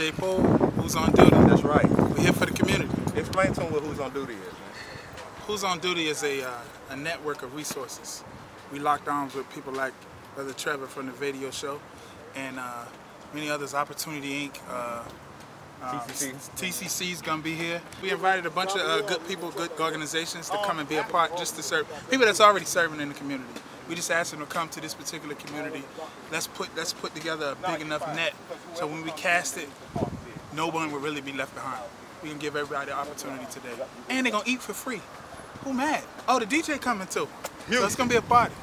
Who's on duty. That's right. We're here for the community. Explain to them what Who's on Duty is, man. Who's on Duty is a, uh, a network of resources. We locked arms with people like Brother Trevor from the Vadio show and uh, many others, Opportunity Inc., uh, uh, TCC. TCC's gonna be here. We invited a bunch of uh, good people, good organizations to come and be a part, just to serve people that's already serving in the community. We just asked them to come to this particular community. Let's put let's put together a big enough net so when we cast it, no one will really be left behind. We can give everybody the opportunity today, and they're gonna eat for free. Who mad? Oh, the DJ coming too. So it's gonna be a party.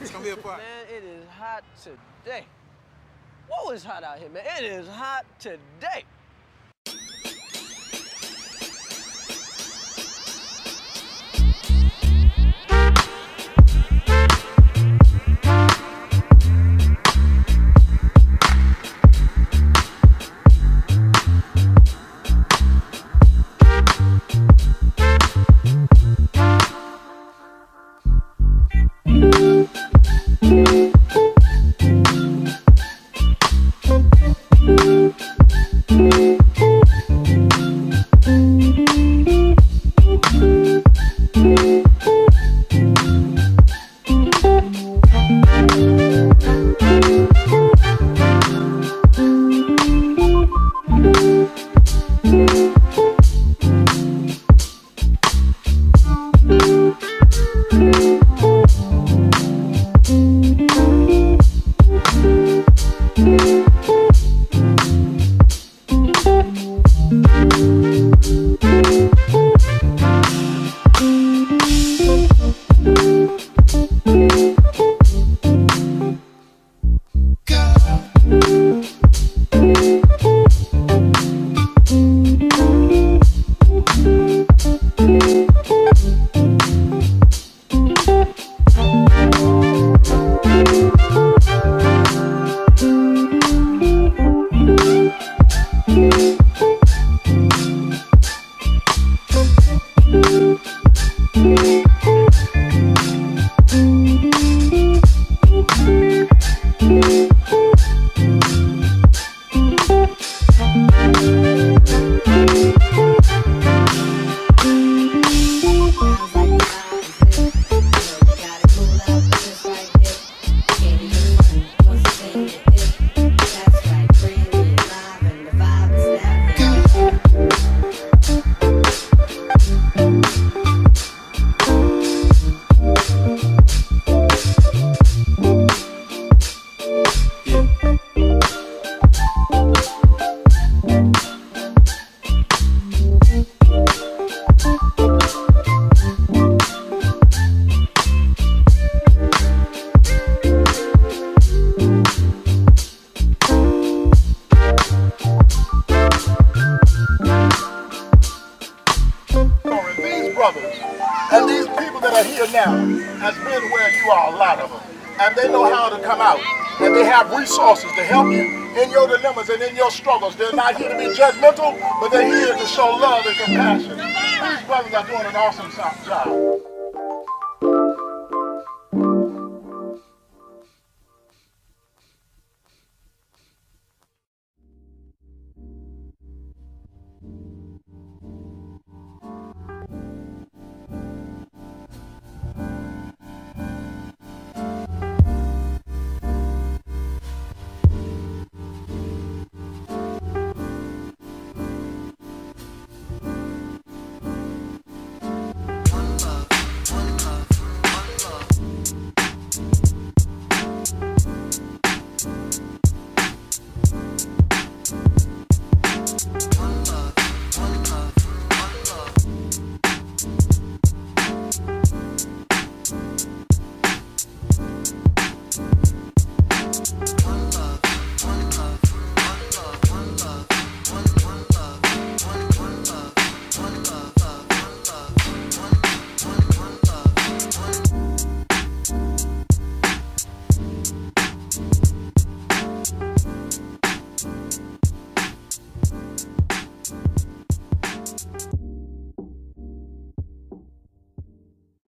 It's gonna be a party. Man, it is hot today. Whoa, it's hot out here, man. It is hot today. Bye. These brothers and these people that are here now has been where you are, a lot of them. And they know how to come out. And they have resources to help you in your dilemmas and in your struggles. They're not here to be judgmental, but they're here to show love and compassion. These brothers are doing an awesome job.